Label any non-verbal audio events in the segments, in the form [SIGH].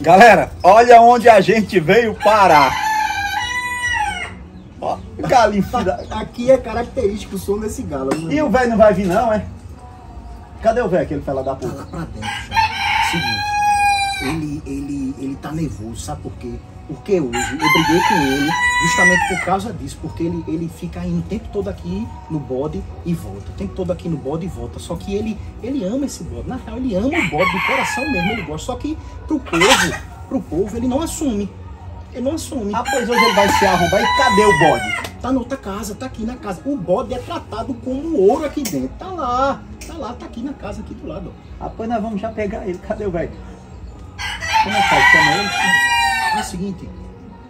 Galera, olha onde a gente veio parar. Ó, galinho Aqui é característico o som desse galo. né? E o velho não vai vir não, é? Cadê o velho, aquele fela da Tá puta? lá pra dentro. Seguinte, ele, ele, ele tá nervoso, sabe por quê? Porque hoje eu briguei com ele justamente por causa disso, porque ele, ele fica indo o tempo todo aqui no bode e volta, o tempo todo aqui no bode e volta. Só que ele, ele ama esse bode, na real ele ama o bode do coração mesmo, ele gosta. Só que pro povo, pro povo ele não assume. Ele não assume. Ah, pois hoje ele vai se arrombar e cadê o bode? Tá na outra casa, tá aqui na casa. O bode é tratado como ouro aqui dentro. Tá lá, tá lá, tá aqui na casa, aqui do lado. ó. Ah, pois nós vamos já pegar ele. Cadê o velho? Como é que faz? Chama ele? É o seguinte,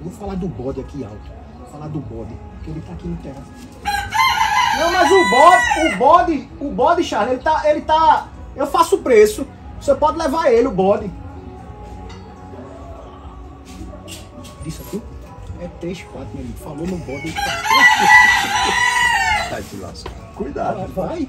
vou falar do bode aqui alto. Vou falar do bode, porque ele tá aqui no terra. Não, mas o bode, o bode, o bode, Charles, ele tá, ele tá. Eu faço o preço. Você pode levar ele, o bode. Disse aqui? É 3, 4, meu amigo. Falou no bode. ele tá- Vai te lascar. Cuidado. Vai.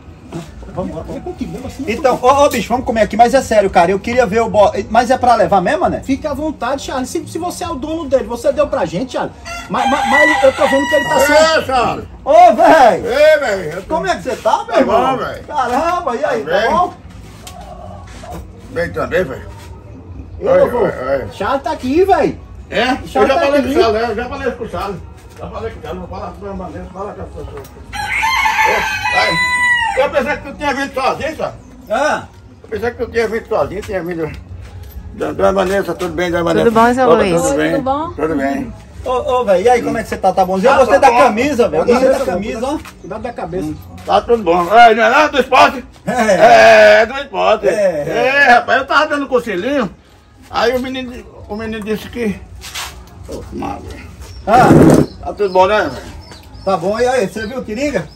Vamos, vamos. É assim. Então, ô, ô, bicho, vamos comer aqui, mas é sério, cara. Eu queria ver o bode. Mas é pra levar mesmo, né? Fique à vontade, Charles. Se, se você é o dono dele, você deu pra gente, Charles. Mas, mas, mas eu tô vendo que ele tá sendo. Ei, Charles! Ô, velho! Ei, velho! Como é que você tá, meu Tá irmão? bom, velho. Caramba, e aí, Tá tá bem? bom? Bem também, velho. Oi, oi. Charles tá aqui, velho. É? Eu Charles já tá falei aqui. com o Charles, é, eu já falei com o Charles. Já falei com o Charles, vou falar com a maneira, fala com pessoas. Ô, vai. Eu pensei que tu tinha vindo sozinho, Charles. Ah, Eu pensei que tu tinha vindo sozinho, tinha vindo. Dona Vanessa, tudo bem, Dona Vanessa? bom, seu Luiz? Tudo bem, Tudo bom? Tudo bem. ô, ô, velho, e aí, como é que você tá? Tá bonzinho? Eu gostei da camisa, velho. Eu gostei da camisa, ó. Cuidado da cabeça. Tá tudo bom. É, não é nada do esporte? É. É, do esporte. É. É, rapaz, eu tava dando cochilinho, aí o menino, o menino disse que... Ô, mago. Ah, Tá tudo bom, né? velho? tá bom. E aí, você viu o Tiringa?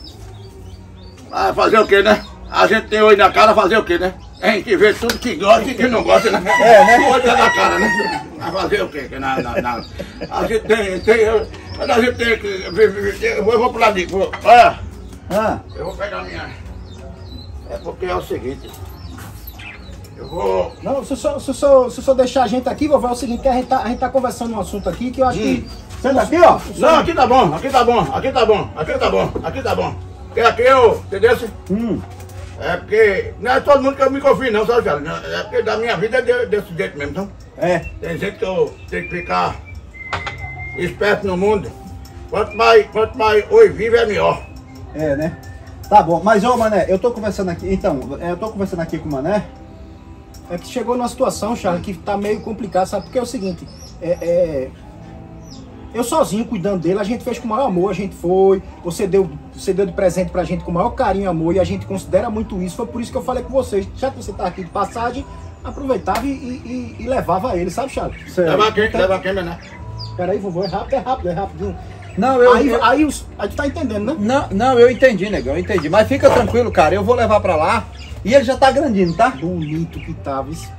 Ah, fazer o quê, né? A gente tem olho na cara, fazer o quê, né? A gente vê tudo que gosta e que não gosta, né? É, né? Olho na cara, né? Vai fazer o quê? Que não, não, não. A gente tem, tem, eu- a gente tem que... Eu vou, eu vou pro lado de... vou- Olha, Ah, eu vou pegar a minha... É porque é o seguinte... Eu vou... Não, se o senhor, se o senhor, se o senhor deixar a gente aqui, vovó, é o seguinte, que a gente tá, a gente tá conversando um assunto aqui que eu acho que. senta aqui, ó. Não, aqui tá bom, aqui tá bom, aqui tá bom, aqui tá bom, aqui tá bom. Porque aqui eu, entendeu? Hum, É porque não é todo mundo que eu me confio não, sabe, Charles? É porque da minha vida é de- desse jeito mesmo, então. é. Tem gente que eu tenho que ficar esperto no mundo. Quanto mais, quanto mais oi vivo é melhor. É, né? Tá bom, mas ô Mané, eu tô conversando aqui, então, é, eu tô conversando aqui com o Mané. É que chegou numa situação, Charles, que tá meio complicado, sabe? Porque é o seguinte, é, é, eu sozinho cuidando dele, a gente fez com o maior amor, a gente foi, você deu, você deu de presente pra gente com o maior carinho e amor, e a gente considera muito isso, foi por isso que eu falei com vocês, já que você tá aqui de passagem, aproveitava e, e- e- levava ele, sabe, Charles? Leva quem? Leva quem, né? Peraí, vovô, é rápido, é rápido, é rapidinho. Não, eu. aí, eu- aí, os, aí tu tá entendendo, né? Não, não, eu entendi, negão, eu entendi. Mas fica tranquilo, cara. Eu vou levar pra lá. E ele já tá grandinho, tá? Bonito que tava, isso.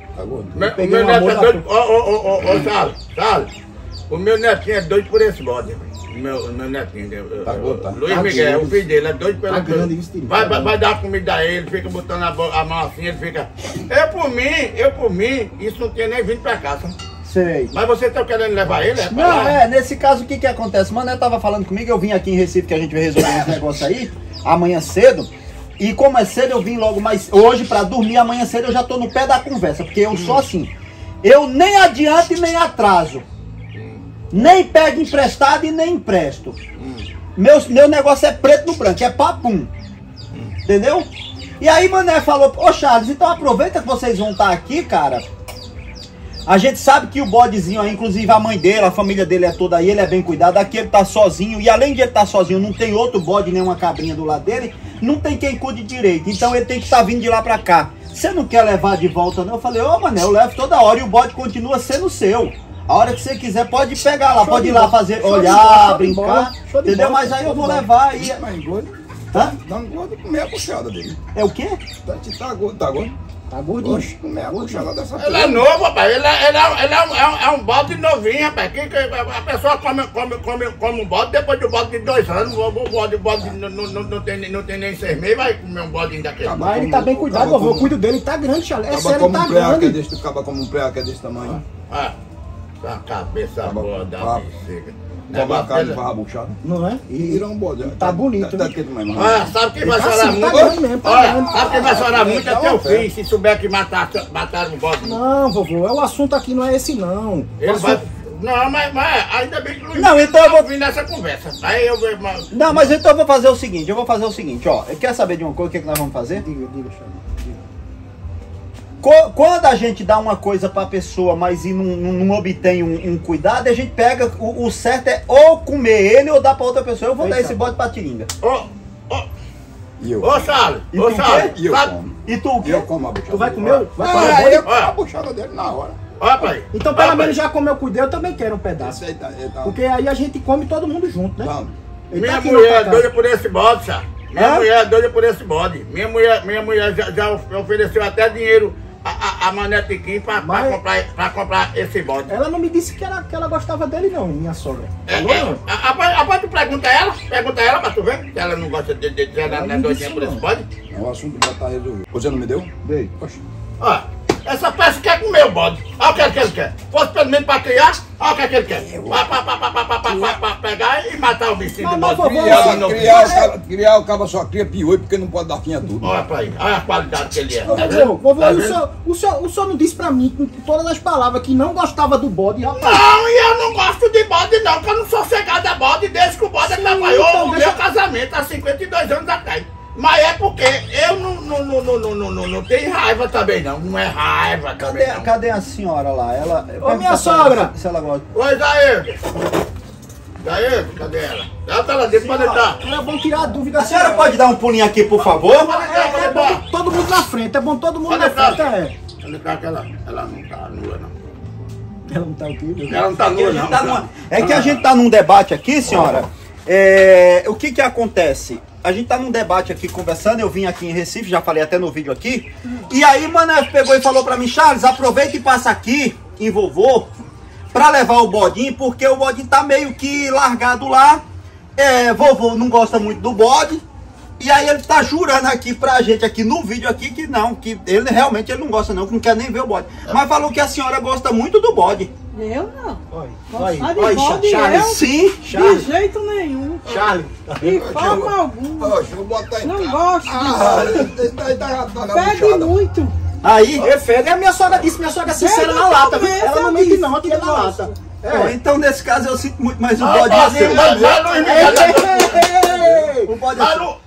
Meu, o peguei meu um neto é doido. Ô, ô, ô, ô, ô, Charles, Charles. O meu netinho é doido por esse bode. O meu, meu netinho. eu- Tá eu- bom, tá. Luiz Tá Miguel, grande. o filho dele, é doido pelo Tá grande isso, vai, vai, vai dar comida a ele, fica botando a, a mão assim, ele fica. Eu por mim, eu por mim, isso não tinha nem vindo pra cá, sabe? Sei. Mas você tá querendo levar ele? É Não, lá? é, nesse caso o que que acontece? O Mané tava falando comigo, eu vim aqui em Recife que a gente vai resolver uns negócios aí, amanhã cedo. E como é cedo, eu vim logo mais hoje pra dormir, amanhã cedo eu já tô no pé da conversa, porque eu sou assim. Eu nem adianto e nem atraso. Nem pego emprestado e nem empresto. Meu, meu negócio é preto no branco, é papum. Entendeu? E aí, Mané falou, ô Charles, então aproveita que vocês vão estar aqui, cara. A gente sabe que o bodezinho aí, inclusive a mãe dele, a família dele é toda aí, ele é bem cuidado. Aqui ele tá sozinho, e além de ele estar sozinho, não tem outro bode nem uma cabrinha do lado dele, não tem quem cuide direito. Então ele tem que estar vindo de lá pra cá. Você não quer levar de volta, não? Eu falei, ô mané, eu levo toda hora e o bode continua sendo seu. A hora que você quiser, pode pegar lá, Show pode de ir lá fazer, show de olhar, bola, show de brincar. entendeu? Mas aí eu vou levar aí. Mas gordo, Hã? dá um gordo comer a puxada dele. É o quê? Tá, tá gordo, tá gordo? Tá gordinho. Oxe, comer a puxada dessa Ele é novo, rapaz. Ele é, ele é, ele é, um, é, um, é um bode novinho, rapaz. Que, que, a pessoa come, come, come, come um bode depois de um bode de dois anos. O, bode, bode não, não, não, não, tem, não tem nem seis meses, vai comer um bodinho daquele. Tá bom. Mas ele tá bem cuidado, vovô. Eu cuido dele, tá grande, Charles. É sério, ele tá é grande. acaba como um preá que é desse tamanho. Ah, essa cabeça Tá boa da Tá. bexiga. A Negócio cara de dele- barra buchada. Não é? E, Tira um bode. tá bonito, Tá, né? tá quente mesmo. Olha, sabe quem vai Tá chorar assim, tá muito? grande mesmo, tá Olha, sabe quem vai chorar muito é teu filho, se souber que mataram, mataram o bode. Não, vovô, é o assunto aqui não é esse não. Ele vai. Não, mas, mas ainda bem que o Luiz Não, então eu tá vou- ouvindo essa conversa. Aí eu vou. Não, mas então eu vou fazer o seguinte, eu vou fazer o seguinte, ó. Quer saber de uma coisa, o que, que nós vamos fazer? Diga, diga, Xavier. Quando a gente dá uma coisa pra pessoa, mas e não, não- não obtém um, um cuidado, a gente pega, o, o certo é ou comer ele ou dar pra outra pessoa. Eu vou dar esse bode pra tiringa. Ô, ô, E eu? ô, Charles, E ô, tu Charles, E eu como. E tu o quê? eu como a buchada. Tu vai comer? o- Vai comer o Ah, eu como a buchada dele na hora. Olha pra aí. Então, Olha pelo pra menos aí. já como eu cuidei, eu também quero um pedaço. Aí tá. ele tá- Porque aí a gente come todo mundo junto, né? Vamos. Ele Minha tá mulher é doida por esse bode, Charles. Minha Hã? mulher é doida por esse bode. Minha mulher, minha mulher já, já of- ofereceu até dinheiro a, a, a Mané Tiquim pra, pra comprar, pra comprar esse bode. Ela não me disse que ela, que ela gostava dele, não, minha sogra. É, Falou, é, não? a- rapaz, tu pergunta ela, pergunta ela pra tu ver se ela não gosta de, de, de ela Ela não é doidinha por esse bode. É um assunto que já tá resolvido. Você não me deu? Veio. Oxe. Ó, essa peça quer comer o bode. Olha o que, é que ele quer. Fosse pelo menos para criar, olha ah, o que, é que ele quer. Pra, pra, pra, pra, pra, pra, pra, pra pegar e matar o bichinho do bode. Criar, não, criar, o caba, criar o caba só cria pior porque não pode dar fim a tudo. Olha pra aí, olha a qualidade que ele é. Tá vovô, tá o, senhor, o, senhor, o senhor não disse pra mim com todas as palavras que não gostava do bode, rapaz. Não, e eu não gosto de bode não, porque eu não sou cegado a bode desde que o bode Sim, atrapalhou então, meu casamento há 52 anos atrás. Mas é porque eu não, não, não, não, não, não, não, não tenho raiva também não, não é raiva Cadê, também não. cadê a senhora lá? Ela, pergunta minha sogra! ela Se, se ela gosta. Oi, Jair. Jair, cadê ela? Ela tá lá dentro, pode entrar. É bom tirar a dúvida. A senhora pode dar um pulinho aqui, por favor? Pode É, é bom todo mundo na frente, é bom todo mundo Pode na entrar. frente, é. Pode entrar que ela, ela não tá nua não. Ela não tá aqui, meu Ela não tá É nua não. tá numa- É que a gente tá num debate aqui, senhora. É, o que que acontece? A gente tá num debate aqui conversando, eu vim aqui em Recife, já falei até no vídeo aqui. E aí, Mané pegou e falou pra mim, Charles, aproveita e passa aqui em vovô pra levar o bodinho, porque o bodinho tá meio que largado lá. É, vovô não gosta muito do bode. E aí ele tá jurando aqui pra gente, aqui no vídeo aqui, que não, que ele realmente ele não gosta não, que não quer nem ver o bode. Mas falou que a senhora gosta muito do bode. Eu não. Oi, olha, olha, Charlie, eu, sim, Charlie. De jeito nenhum. Charlie. De forma alguma. Eu botar Não cá. gosto. Ah, Pede tá- tá- tá muito. Aí, refere. A minha sogra disse, minha sogra sincera na lata. Ela não mente não, aqui na lata. É, então nesse caso eu sinto muito mais o ah, bode. Assim, é, mas é, lá Luiz é, assim.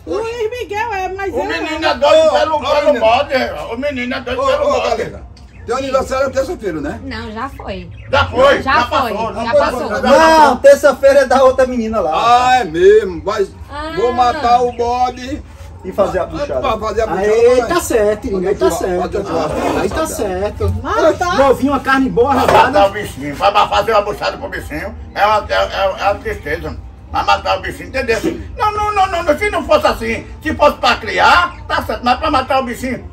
O Luiz Miguel é, mas O menino é doido pelo bode. O menino é doido pelo bode. Teu aniversário é terça-feira, né? Não, já foi. Já foi, Já foi, passou. já foi, passou. já Não, terça-feira é da outra menina lá. Ah, é mesmo. Vai, Ah. Vou matar o bode. E fazer a Pra buchada. fazer a buchada. Aí vai. tá certo, Tiringa, aí tá Fazer o certo. churrasco. Aí tá certo. Matar. Novinho, uma carne boa, Pra matar o bichinho, pra fazer uma buchada pro bichinho, é uma, é, é, é uma tristeza. Pra matar o bichinho, entendeu? Não, não, não, não, não, se não fosse assim, se fosse pra criar, tá certo, mas pra matar o bichinho.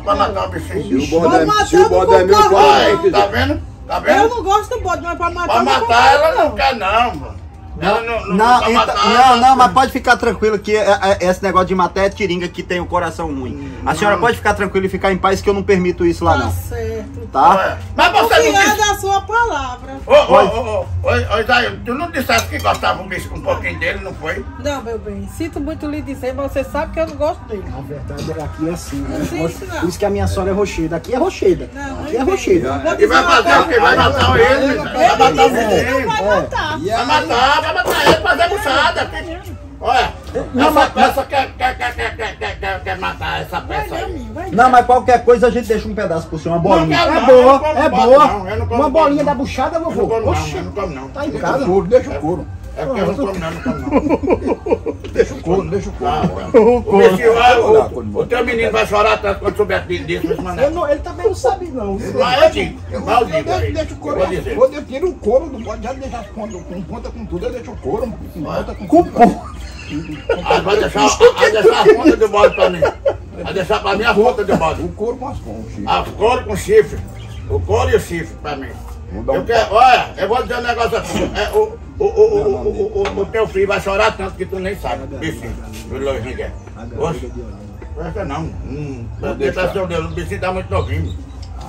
Pra matar o bichinho. Se o bode é, se o bode é meu, eu que tá vendo? Tá Eu vendo? não gosto do bode, mas pra matar Pra eu matar ela não quer não, mano. Não, não, Não, então- matar, não, ela- não, mas pode ficar tranquilo que é- é- esse negócio de matar é tiringa que tem o coração ruim. A senhora pode ficar tranquila e ficar em paz que eu não permito isso lá Tá não. certo. Tá? Ué, Mas você não disse. da sua palavra. Ô, ô, ô, ô, tu não disseste que gostava um, bicho, um pouquinho dele, não foi? Não, meu bem, sinto muito lhe dizer, mas você sabe que eu não gosto dele. A verdade é aqui é assim, né? Não não. Por isso que a minha sogra é rocheda. Aqui é rocheda. Não, Aqui é não rocheda. E vai uma fazer o quê? Vai matar ele, Ele vai matar o não vai É. matar. Vai matar, vai matar ele, fazer buchada. Olha, Não, essa mas- peça quer, quer, quer, quer, quer, quer, quer, quer matar essa peça não, aí. Não, mas qualquer coisa a gente deixa um pedaço por cima, uma bolinha. É não, boa, é boa. Uma bolinha não. da buchada, Eu não vovô. como não, eu não como não. tá em Deixa casa. o couro, deixa o couro. É porque eu não como não, não como não. Deixa o couro, deixa o couro. Ah, [LAUGHS] O ah, couro de o, o teu menino vai chorar tanto quando souber disso. Eu não- ele também não sabe, não. Mas eu digo, Eu mas eu vou- digo. Deixa o couro. Vou dizer. Eu eu tiro o couro do bode, já deixa as pontas com ponta com tudo, eu deixo o couro com ponta com Com tudo. Aí vai deixar, [LAUGHS] vai deixar a ponta do bode pra mim. Vai deixar pra mim a ponta do bode. O couro com as pontas. A couro com chifre. O couro e o chifre pra mim. Eu quero, olha, eu vou dizer um negócio assim. É, o, o, o, o, o, o, o teu filho vai chorar tanto que tu nem sabe. Bichinho. O Luiz Miguel. Oxe, presta não. Hum, presta deixar. atenção dele. O bichinho tá muito novinho.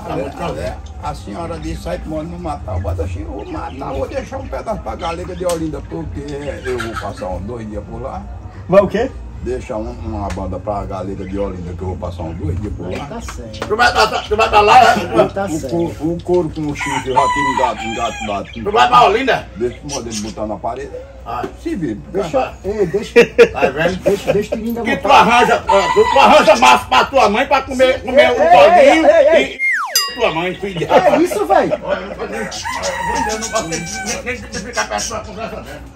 tá muito calor. A senhora disse aí que manda não matar o Badaxi, eu vou matar, vou deixar um pedaço pra galega de Olinda, porque eu vou passar uns dois dias por lá. Vai o quê? Deixar um- uma banda pra galega de Olinda, que eu vou passar uns dois dias por Aí lá. tá certo. Tu vai, pra- tu vai pra lá, é? Aí tá O, certo. couro, o couro com o chifre, já um gato, um gato lá. tu vai pra Olinda? Deixa o modelo botar na parede. Ah, Se vira. Deixa, ei, deixa, tá vendo? deixa, deixa o Tiringa Que tu arranja, tu, tu arranja massa pra tua mãe pra comer, comer um Ei, todinho e tua mãe, filha. É isso, velho. Olha, eu não vou nem- eu não gosto de ficar perto da conversa dela.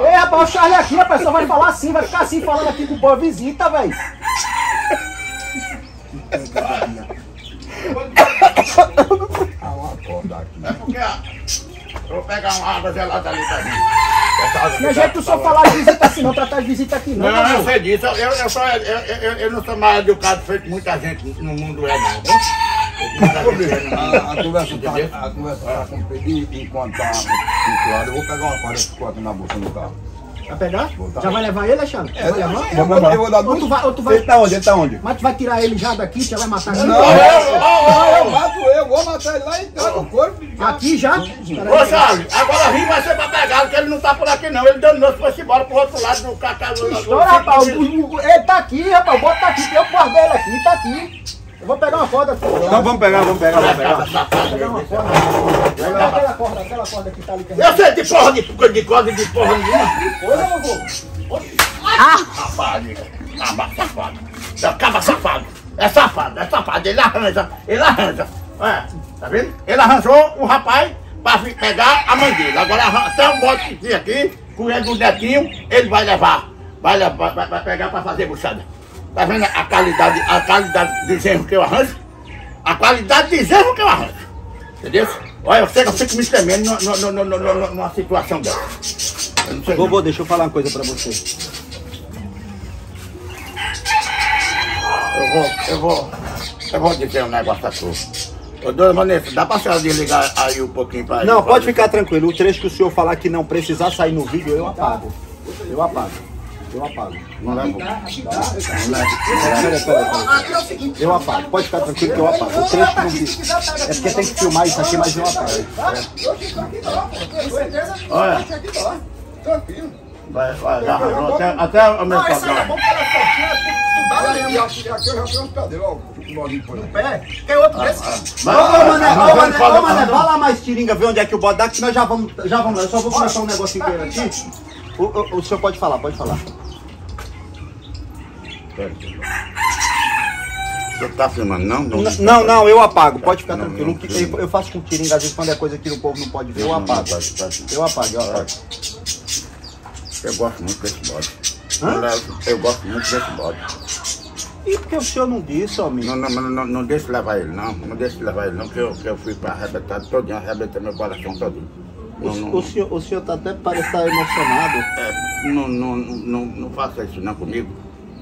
Ei, rapaz, o Charlie aqui, rapaz, só vai falar assim, vai ficar assim falando aqui com boa visita, velho. É porque eu vou pegar uma água gelada ali pra mim. Não é jeito tu só falar de visita assim, não tratar de visita aqui, não. Não, eu meu. sei disso. Eu, eu, sou, eu, eu, eu não sou mais educado feito muita gente no mundo é, não. A, a conversa tá, a conversa tá com pedido enquanto tá enfiado. Eu vou pegar uma corda que coloca na bolsa do carro. Vai pegar? Vou. Já vai levar ele, Alexandre? É, vai levar? eu, vou, eu vou dar Ou duas. tu vai, ou tu vai... Ele tá onde? Ele tá onde? Mas tu vai tirar ele já daqui, já vai matar aqui? Não, eu, não, eu mato eu, vou matar ele lá e tá no corpo. já. Aqui já? Ô, Charles, agora rim vai ser pra pegar, que ele não tá por aqui não. Ele deu noite, foi embora pro outro lado do cacau. Estoura, rapaz. o- o- o- Ele tá aqui, rapaz. O boto tá aqui. Tem o guarda dele aqui, tá aqui. Eu vou pegar uma corda aqui. Então vamos pegar, vamos pegar, vamos pegar. Vou pegar uma corda. Pega aquela corda, aquela corda que tá ali. Eu sei de porra de de coisa de porra nenhuma. Coisa, meu vô. Safado, acaba safado. Acaba safado. É safado, é safado. Ele arranja, ele arranja. É, tá vendo? Ele arranjou o rapaz pra fi- pegar a mãe dele. Agora até o bote que tinha aqui, com ele do netinho, ele vai levar. Vai, levar, vai, vai pegar pra fazer buchada. Tá vendo a qualidade, a qualidade de genro que eu arranjo? A qualidade de genro que eu arranjo. Entendeu? Olha, eu sei que eu fico me tremendo numa, numa, numa, numa, numa situação dessa. Vovô, deixa eu falar uma coisa pra você. Eu vou, eu vou, eu vou dizer um negócio a tu. Ô, dona Vanessa, dá pra senhora desligar aí um pouquinho pra Não, pode ficar tranquilo. O trecho que o senhor falar que não precisar sair no vídeo, eu apago. Eu apago. Eu apago. Não levo. Peraí, peraí. Eu apago. Pode ficar tranquilo que eu apago. O trecho que não diz. É porque tem que filmar isso aqui, mas eu apago. Olha, Tranquilo. vai, vai, até, até o meu problema. E aqui, aqui eu já tenho uns cadeiros, ó. O novinho foi. É, quer outro desse? Ô, ô, mané, ô, mané, ô, mané, vai lá mais tiringa, ver onde é que o bode dá, que nós já vamos, já vamos. Eu só vou começar um negócio inteiro aqui. O, o, o senhor pode falar, pode falar. Você tá filmando, não? Não, não, eu apago, pode ficar Não, tranquilo. não. Eu, eu faço com tiringa, às vezes quando é coisa que o povo não pode ver, eu apago. Eu apago, eu apago. Eu gosto muito desse bode. Hã? Eu gosto muito desse bode. E por que o senhor não disse, homem? Não, não, não, não, não deixe levar ele, não. Não deixe levar ele, não, que eu, que eu fui pra arrebentar todinho, arrebentar meu coração todinho. Não, não, O, o senhor, o senhor tá até parece estar emocionado. É, não, não, não, não faça isso não comigo.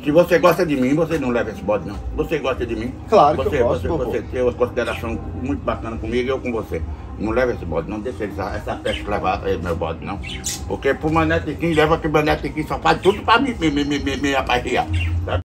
Se você gosta de mim, você não leva esse bode não. Você gosta de mim? Claro que você, eu gosto, você, você tem uma consideração muito bacana comigo e eu com você. Não leva esse bode, não deixa essa, essa peste levar eh, meu bode, não. Porque pro Mané Tiquim, leva que o Mané Tiquim só faz tudo pra me, me, me, me, me?